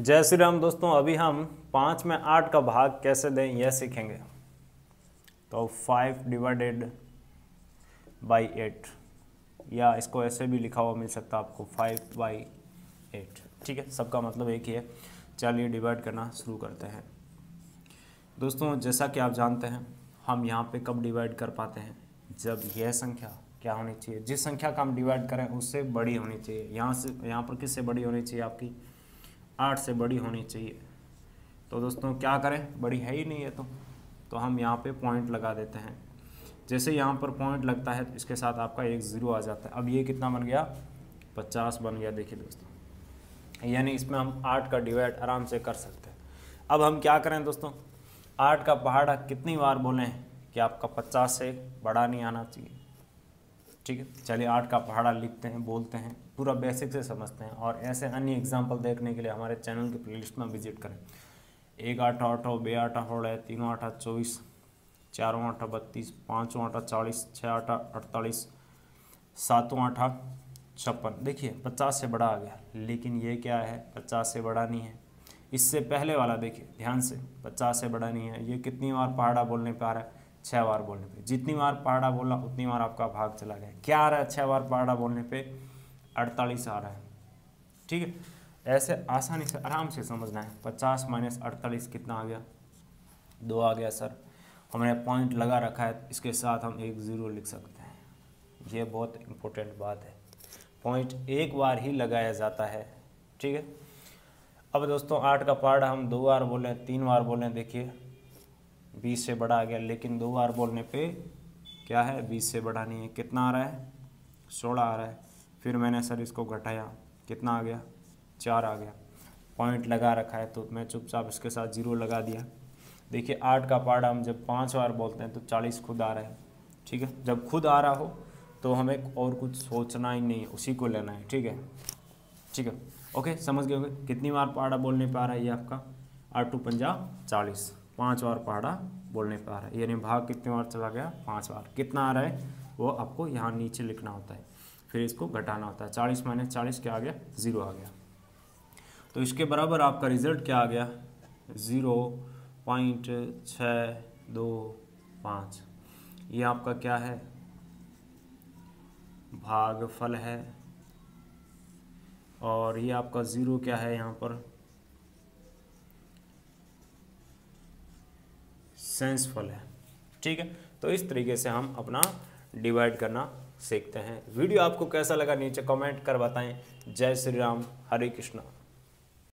जय श्री राम दोस्तों, अभी हम पाँच में आठ का भाग कैसे दें यह सीखेंगे। तो फाइव डिवाइडेड बाई एट या इसको ऐसे भी लिखा हुआ मिल सकता है आपको फाइव बाई एट ठीक है, सबका मतलब एक ही है। चलिए डिवाइड करना शुरू करते हैं। दोस्तों, जैसा कि आप जानते हैं, हम यहाँ पे कब डिवाइड कर पाते हैं? जब यह संख्या क्या होनी चाहिए? जिस संख्या का हम डिवाइड करें, उससे बड़ी होनी चाहिए। यहाँ से, यहाँ पर किससे बड़ी होनी चाहिए आपकी? आठ से बड़ी होनी चाहिए। तो दोस्तों, क्या करें? बड़ी है ही नहीं है तो। तो हम यहाँ पे पॉइंट लगा देते हैं। जैसे यहाँ पर पॉइंट लगता है, इसके साथ आपका एक ज़ीरो आ जाता है। अब ये कितना बन गया? पचास बन गया। देखिए दोस्तों, यानी इसमें हम आठ का डिवाइड आराम से कर सकते हैं। अब हम क्या करें दोस्तों? आठ का पहाड़ा कितनी बार बोलें कि आपका पचास से बड़ा नहीं आना चाहिए। ठीक है? चलिए आठ का पहाड़ा लिखते हैं, बोलते हैं, पूरा बेसिक से समझते हैं और ऐसे अन्य एग्ज़ाम्पल देखने के लिए हमारे चैनल की प्लेलिस्ट में विज़िट करें। एक आठ आठो बे आठा होड़ तीनों आठा चौबीस, चारों आठा बत्तीस, पाँचों आठा चालीस छः आठा अड़तालीस, सातों आठा छप्पन। देखिए, पचास से बड़ा आ गया, लेकिन ये क्या है? पचास से बड़ा नहीं है। इससे पहले वाला देखिए, ध्यान से, पचास से बड़ा नहीं है। ये कितनी बार पहाड़ा बोलने पर आ रहा है? छः बार बोलने पे। जितनी बार पहाड़ा बोला, उतनी बार आपका भाग चला गया। क्या आ रहा है छः बार पहाड़ा बोलने पे, अड़तालीस आ रहा है। ठीक है? ऐसे आसानी से, आराम से समझना है। पचास माइनस अड़तालीस कितना आ गया? दो आ गया, सर। हमने पॉइंट लगा रखा है, इसके साथ हम एक ज़ीरो लिख सकते हैं। ये बहुत इम्पोर्टेंट बात है। पॉइंट एक बार ही लगाया जाता है। ठीक है? अब दोस्तों, आठ का पार्ट हम दो बार बोलें तीन बार बोलें देखिए। बीस से बड़ा आ गया, लेकिन दो बार बोलने पे क्या है? बीस से बड़ा नहीं है। कितना आ रहा है? सोलह आ रहा है। फिर मैंने सर इसको घटाया। कितना आ गया? चार आ गया। पॉइंट लगा रखा है तो मैं चुपचाप इसके साथ ज़ीरो लगा दिया। देखिए, आठ का पार्ट हम जब पाँच बार बोलते हैं तो चालीस खुद आ रहा है। ठीक है? जब खुद आ रहा हो तो हमें और कुछ सोचना ही नहीं है। उसी को लेना है। ठीक है? ठीक है? ओके? समझ गए होंगे? कितनी बार पहाड़ा बोलने पर आ रहा है ये आपका? आठ टू पंजा चालीस। पाँच बार पहाड़ा बोलने पर आ रहा है। यानी भाग कितने बार चला गया? पाँच बार। कितना आ रहा है? वो आपको यहाँ नीचे लिखना होता है। फिर इसको घटाना होता है। चालीस माइनस चालीस क्या आ गया? ज़ीरो आ गया। तो इसके बराबर आपका रिज़ल्ट क्या आ गया? ज़ीरो पॉइंट छ दो पाँच। ये आपका क्या है? भागफल है। और ये आपका ज़ीरो क्या है यहाँ पर? सेंसफुल है। ठीक है? तो इस तरीके से हम अपना डिवाइड करना सीखते हैं। वीडियो आपको कैसा लगा नीचे कमेंट कर बताएँ। जय श्री राम, हरे कृष्णा।